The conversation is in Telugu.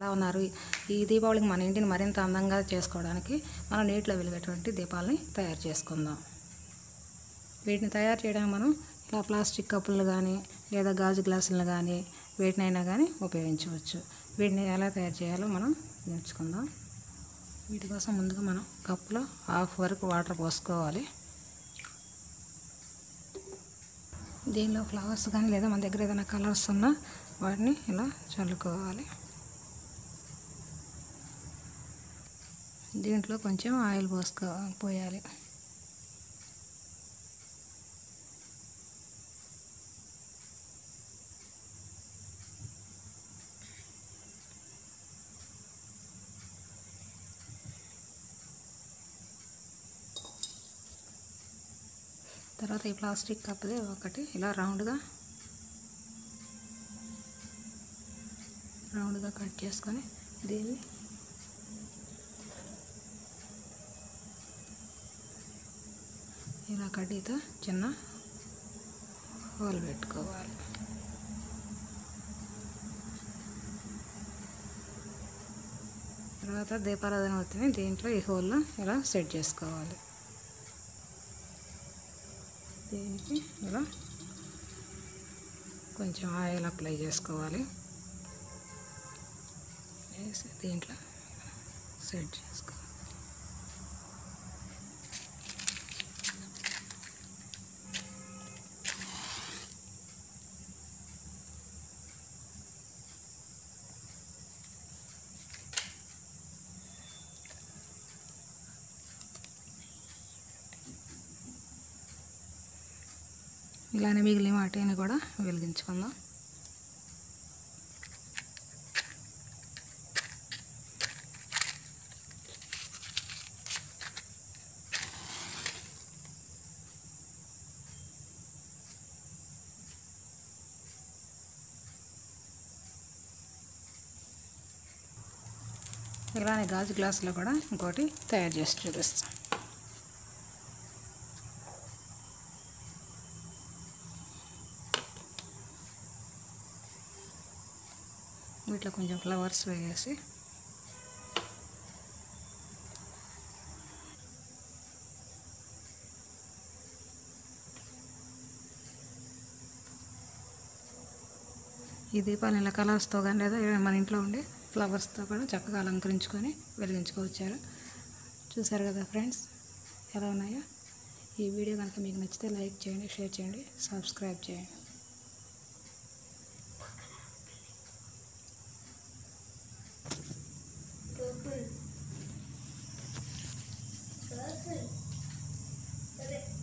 ఎలా ఉన్నారు? ఈ దీపావళికి మన ఇంటిని మరింత అందంగా చేసుకోవడానికి మనం నీటిలో వెలిగేటువంటి దీపాలని తయారు చేసుకుందాం. వీటిని తయారు చేయడానికి మనం ఇలా ప్లాస్టిక్ కప్పులు కానీ లేదా గాజు గ్లాసులను కానీ వీటినైనా కానీ ఉపయోగించవచ్చు. వీటిని ఎలా తయారు చేయాలో మనం నేర్చుకుందాం. వీటి కోసం ముందుగా మనం కప్పులో హాఫ్ వరకు వాటర్ పోసుకోవాలి. దీనిలో ఫ్లవర్స్ కానీ లేదా మన దగ్గర ఏదైనా కలర్స్ ఉన్నా వాటిని ఇలా చల్లుకోవాలి. దీంట్లో కొంచెం ఆయిల్ పోసుకో పోయాలి. తర్వాత ఈ ప్లాస్టిక్ కప్ది ఒకటి ఇలా రౌండ్గా రౌండ్గా కట్ చేసుకొని దీన్ని ఇలా కడ్డీతో చిన్న హోల్ పెట్టుకోవాలి. తర్వాత దీపారాధన అవుతుంది దీంట్లో ఈ హోల్లో ఇలా సెట్ చేసుకోవాలి. దీనికి ఇలా కొంచెం ఆయిల్ అప్లై చేసుకోవాలి. వేసి దీంట్లో సెట్ చేసుకోవాలి. ఇలానే మిగిలిన వాటిని కూడా వెలిగించుకుందాం. ఇలానే గాజు గ్లాసులో కూడా ఇంకోటి తయారు చేసి చూపిస్తాం. వీటిలో కొంచెం ఫ్లవర్స్ వేసి. ఈ దీపాలు ఇలా కలర్స్తో కానీ లేదా మన ఇంట్లో ఉండే ఫ్లవర్స్తో కూడా చక్కగా అలంకరించుకొని వెలిగించుకోవచ్చారు. చూసారు కదా ఫ్రెండ్స్ ఎలా ఉన్నాయో? ఈ వీడియో కనుక మీకు నచ్చితే లైక్ చేయండి షేర్ చేయండి సబ్స్క్రైబ్ చేయండి. 嗯，盒子，对不对？